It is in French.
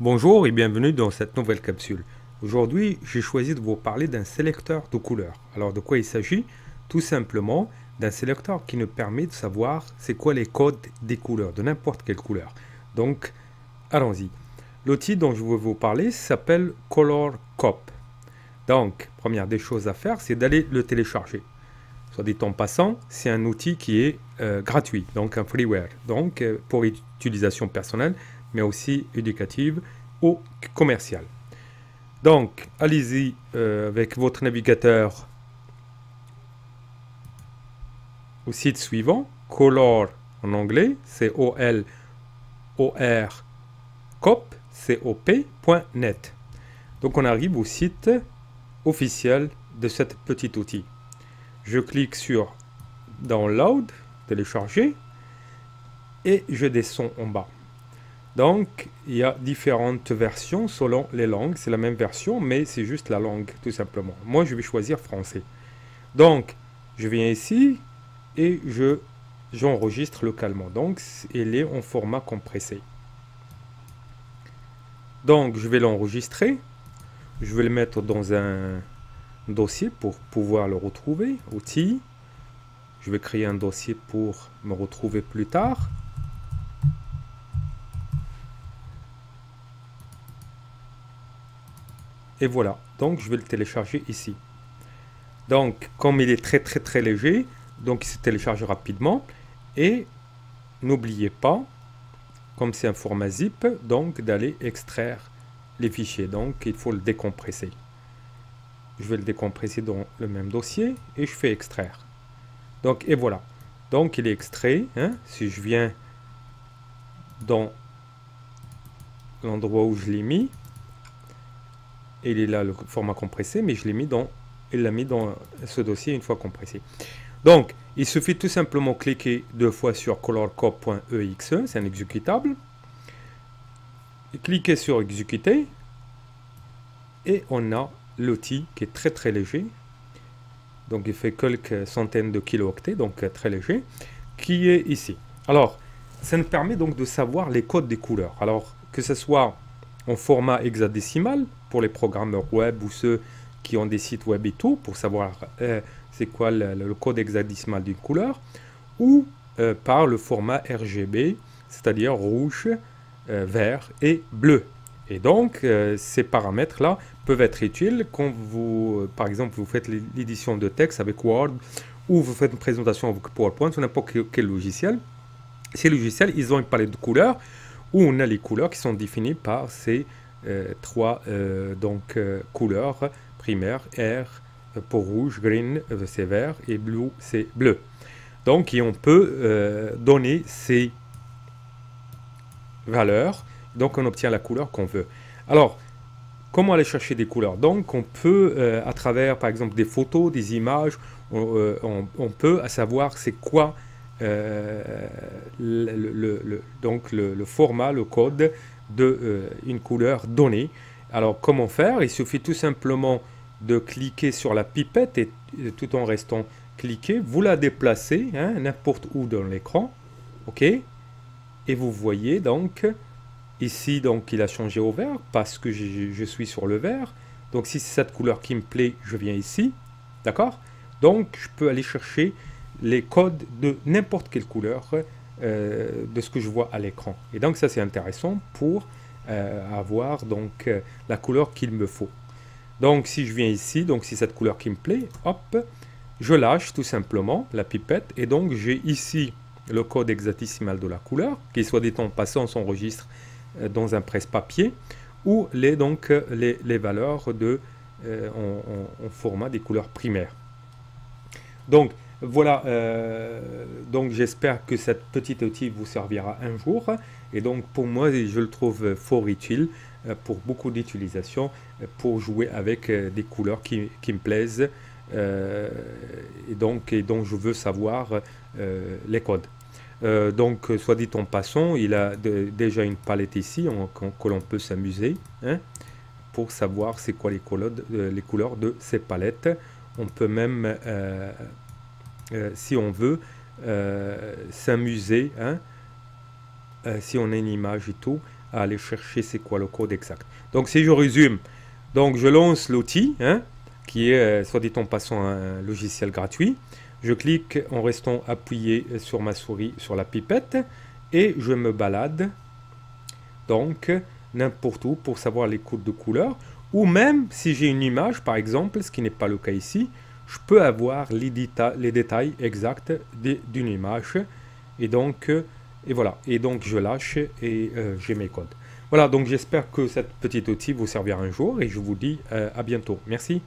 Bonjour et bienvenue dans cette nouvelle capsule. Aujourd'hui, j'ai choisi de vous parler d'un sélecteur de couleurs. Alors de quoi il s'agit? Tout simplement d'un sélecteur qui nous permet de savoir c'est quoi les codes des couleurs, de n'importe quelle couleur. Donc, allons-y. L'outil dont je veux vous parler s'appelle Color Cop. Donc, première des choses à faire, c'est d'aller le télécharger. Soit dit en passant, c'est un outil qui est euh, gratuit, donc un freeware, donc euh, pour utilisation personnelle, mais aussi éducative ou commerciale. Donc, allez-y euh, avec votre navigateur au site suivant, color en anglais, c o l o r cop, c o p.net. Donc on arrive au site officiel de cet petit outil. Je clique sur Download, télécharger, et je descends en bas. Donc, il y a différentes versions selon les langues. C'est la même version, mais c'est juste la langue, tout simplement. Moi, je vais choisir français. Donc, je viens ici et je j'enregistre localement. Donc, il est en format compressé. Donc, je vais l'enregistrer. Je vais le mettre dans un dossier pour pouvoir le retrouver. Outils. Je vais créer un dossier pour me retrouver plus tard. Voilà, donc je vais le télécharger ici. Donc, comme il est très très très léger, donc il se télécharge rapidement. Et n'oubliez pas, comme c'est un format zip, donc d'aller extraire les fichiers. Donc il faut le décompresser. Je vais le décompresser dans le même dossier et je fais extraire. Donc et voilà. Donc il est extrait. Hein. si je viens dans l'endroit où je l'ai mis, il est là le format compressé, mais je l'ai mis dans, il l'a mis dans ce dossier une fois compressé. Donc, il suffit tout simplement cliquer deux fois sur colorcop.exe, c'est un exécutable. Cliquez sur exécuter et on a l'outil qui est très très léger. Donc il fait quelques centaines de kilooctets, donc très léger, qui est ici. Alors, ça nous permet donc de savoir les codes des couleurs. Alors, que ce soit en format hexadécimal pour les programmeurs web ou ceux qui ont des sites web et tout, pour savoir euh, c'est quoi le, code hexadécimal d'une couleur, ou euh, par le format RGB, c'est-à-dire rouge, euh, vert et bleu. Et donc, ces paramètres-là peuvent être utiles quand vous, par exemple, vous faites l'édition de texte avec Word, ou vous faites une présentation avec PowerPoint, ou n'importe quel logiciel. Ces logiciels, ils ont une palette de couleurs, où on a les couleurs qui sont définies par ces trois donc, couleurs primaire, R pour rouge, green c'est vert et blue c'est bleu. Donc on peut euh, donner ces valeurs, donc on obtient la couleur qu'on veut. Alors, comment aller chercher des couleurs? Donc on peut, euh, à travers par exemple des photos, des images, on, euh, peut savoir c'est quoi le, donc le, format, le code de une couleur donnée. Alors comment faire? Il suffit tout simplement de cliquer sur la pipette et tout en restant cliqué, vous la déplacez hein, n'importe où dans l'écran. OK? Et vous voyez donc ici, donc il a changé au vert parce que je, suis sur le vert. Donc si c'est cette couleur qui me plaît, je viens ici. D'accord? Donc je peux aller chercher les codes de n'importe quelle couleur euh, de ce que je vois à l'écran. Et donc ça c'est intéressant pour euh, avoir donc euh, la couleur qu'il me faut. Donc si je viens ici, donc si cette couleur qui me plaît, hop, je lâche tout simplement la pipette et donc j'ai ici le code hexadécimal de la couleur, qui soit dit en passant s'enregistre dans un presse-papier, ou les, donc, euh, les, valeurs de, euh, en, format des couleurs primaires. Donc voilà, donc j'espère que cette petite outil vous servira un jour. Et donc pour moi, je le trouve fort utile euh, pour beaucoup d'utilisation euh, pour jouer avec euh, des couleurs qui, me plaisent et, donc, et dont je veux savoir les codes. donc, soit dit en passant, il a déjà une palette ici que l'on peut s'amuser hein, pour savoir c'est quoi les couleurs, les couleurs de ces palettes. On peut même, si on veut, s'amuser, hein, si on a une image et tout, à aller chercher c'est quoi le code exact. Donc si je résume, donc je lance l'outil, hein, qui est, euh, soit dit en passant, un logiciel gratuit. Je clique en restant appuyé sur ma souris sur la pipette et je me balade donc n'importe où pour savoir les codes de couleur ou même si j'ai une image par exemple, ce qui n'est pas le cas ici, je peux avoir les, détails exacts d'une image et donc et voilà et donc je lâche et euh, j'ai mes codes. Voilà donc j'espère que cette petite outil vous servira un jour et je vous dis euh, à bientôt. Merci.